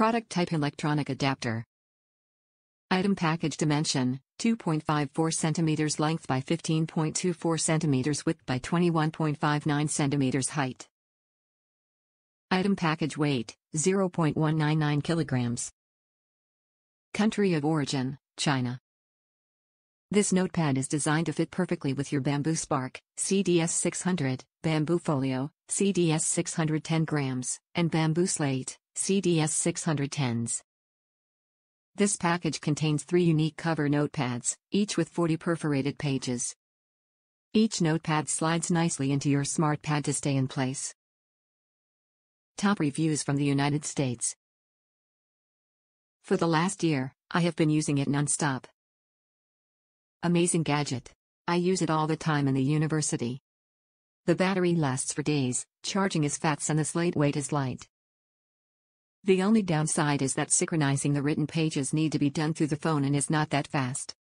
Product type electronic adapter. Item package dimension 2.54 cm length by 15.24 cm width by 21.59 cm height. Item package weight 0.199 kilograms. Country of origin China. This notepad is designed to fit perfectly with your Bamboo Spark, CDS 600, Bamboo Folio, CDS 610 grams, and Bamboo Slate, CDS 610s. This package contains three unique cover notepads, each with 40 perforated pages. Each notepad slides nicely into your SmartPad to stay in place. Top reviews from the United States. For the last year, I have been using it non-stop. Amazing gadget. I use it all the time in the university. The battery lasts for days, charging is fast and the slate weight is light. The only downside is that synchronizing the written pages need to be done through the phone and is not that fast.